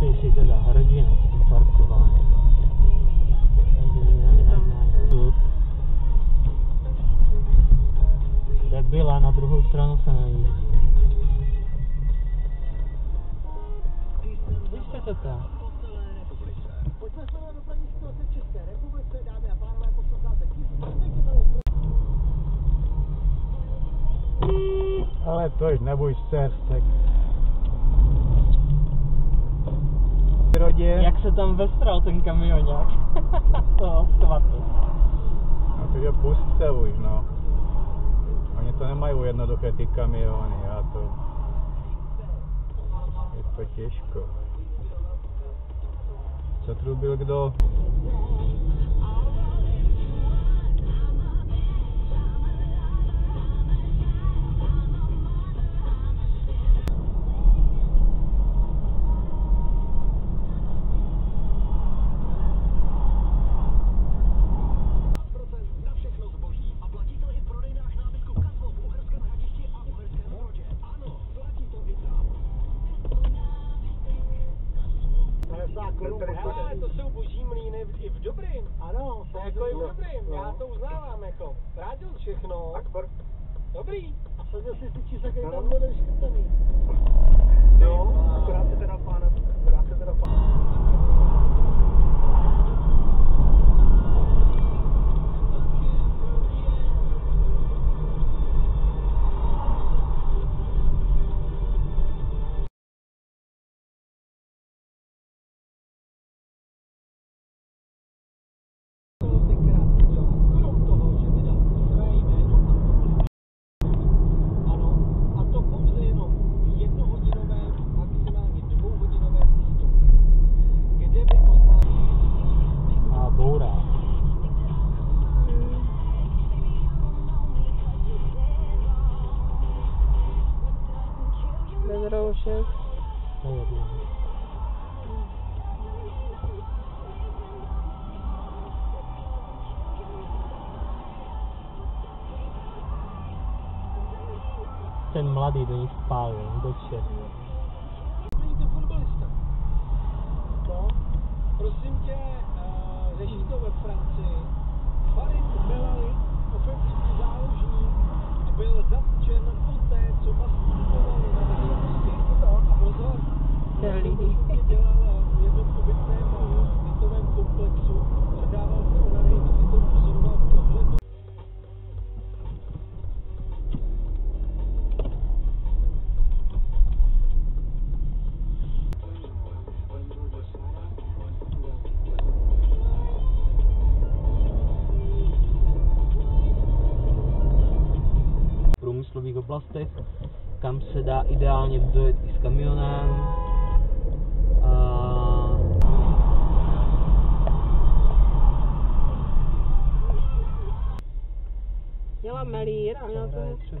Ty jsi teda parkováním. Tu. Debila, na druhou stranu se nejíždí. Víš, co to je? Pojďme se na dopravní situace v České republice, dámy a Ale to již neboj ser, přírodě, Jak se tam vestral ten kamionák? to skvatu. no to že pustte už, no. Oni to nemají jednoduché ty kamiony, já to... Je to těžko. Co trubil kdo? 50 korun. Hele, to jsou boží mlýny v- i v dobrým. Ano, To jako i v dobrým, já No. to uznávám jako. Vrátil všechno. Dobrý. A sadil si ty čísek, který tam bude škrtaný. Jo, akorát se teda pán, Bez roušek. To je jedno. Ten mladý do nich spálil, do všech. Není to fotbalista. No, prosím tě, uh, řeší to ve Francii. Farid Belali, ofenzivní záložník, byl zatčen poté, co maskupovali na veřejnosti. A pozor, To je na líbí. dobu dělal v jednom obytném bytovém komplexu, předával se onanej a přitom pozoroval prohledu. v průmyslových oblastech, kam se dá ideálně dojet i s kamionem. měla melír a měla to hezké.